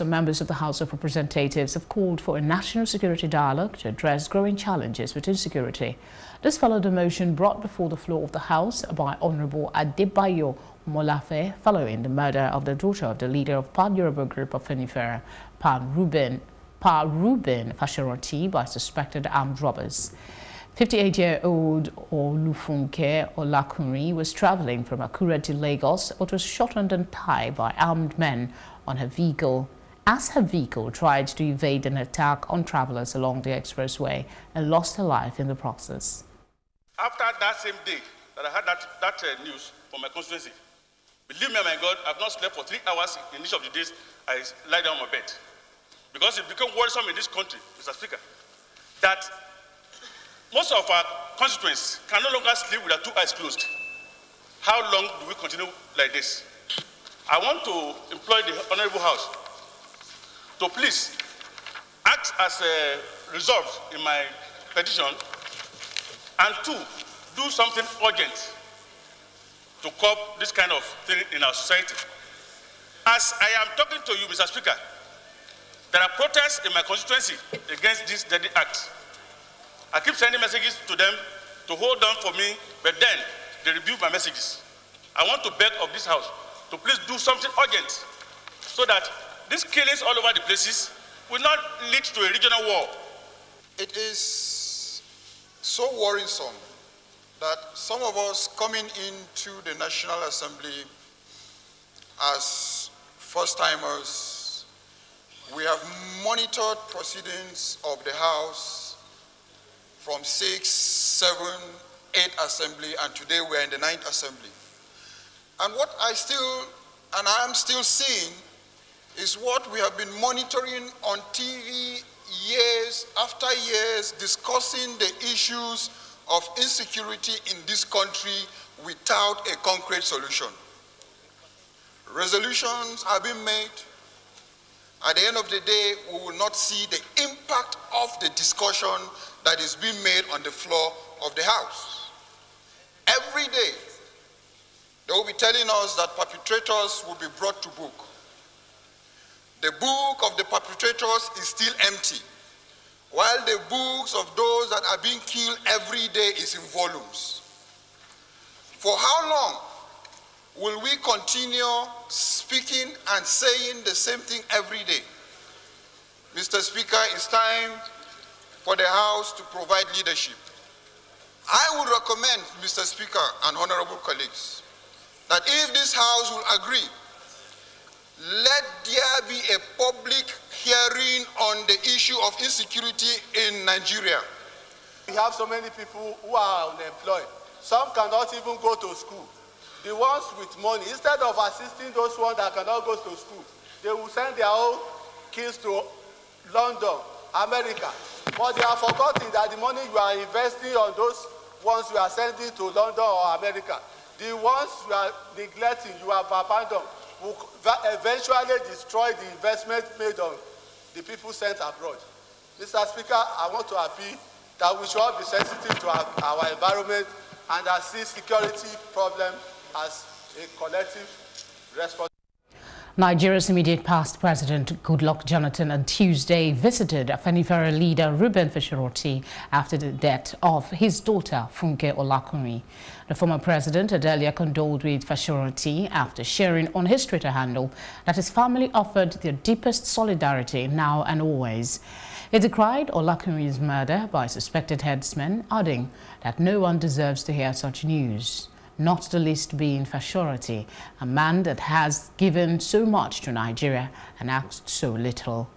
some members of the House of Representatives have called for a national security dialogue to address growing challenges with insecurity. This followed a motion brought before the floor of the House by Honorable Adebayo Omolafe following the murder of the daughter of the leader of Pan Yoruba group Afenifere, Pan Reuben, Pa Reuben Fasoranti by suspected armed robbers. 58-year-old Olufunke Olakunrin was traveling from Akure to Lagos but was shot and tied by armed men on her vehicle as her vehicle tried to evade an attack on travelers along the expressway and lost her life in the process. After that same day that I had that, that uh, news from my constituency, believe me, my God, I've not slept for three hours in each of the days I lie down on my bed. Because it became worrisome in this country, Mr. Speaker, that most of our constituents can no longer sleep with their two eyes closed. How long do we continue like this? I want to employ the Honorable House to please act as a resolve in my petition and two, do something urgent to curb this kind of thing in our society. As I am talking to you, Mr. Speaker, there are protests in my constituency against this deadly act. I keep sending messages to them to hold on for me, but then they rebuke my messages. I want to beg of this house to please do something urgent so that these killings all over the places will not lead to a regional war. It is so worrisome that some of us coming into the National Assembly as first timers, we have monitored proceedings of the House from six, seven, eight assembly, and today we're in the ninth assembly. And what I still, and I am still seeing, is what we have been monitoring on TV years after years, discussing the issues of insecurity in this country without a concrete solution. Resolutions are being made. At the end of the day, we will not see the impact of the discussion that is being made on the floor of the House. Every day, they will be telling us that perpetrators will be brought to book. The book of the perpetrators is still empty, while the books of those that are being killed every day is in volumes. For how long will we continue speaking and saying the same thing every day? Mr. Speaker, it's time for the House to provide leadership. I would recommend, Mr. Speaker and honorable colleagues, that if this House will agree, let there be a public hearing on the issue of insecurity in Nigeria. We have so many people who are unemployed. Some cannot even go to school. The ones with money, instead of assisting those ones that cannot go to school, they will send their own kids to London, America, but they are forgetting that the money you are investing on those ones you are sending to London or America, the ones you are neglecting, you have abandoned, will eventually destroy the investment made on the people sent abroad. Mr. Speaker, I want to appeal that we should all be sensitive to our, our environment and that see security problem as a collective responsibility. Nigeria's immediate past president Goodluck Jonathan on Tuesday visited Afenifere leader Reuben Fasoranti after the death of his daughter Funke Olakunrin. The former president had earlier condoled with Fasoranti after sharing on his Twitter handle that his family offered their deepest solidarity now and always. He decried Olakunrin's murder by suspected headsmen, adding that no one deserves to hear such news not the least being Fasoranti, a man that has given so much to Nigeria and asked so little.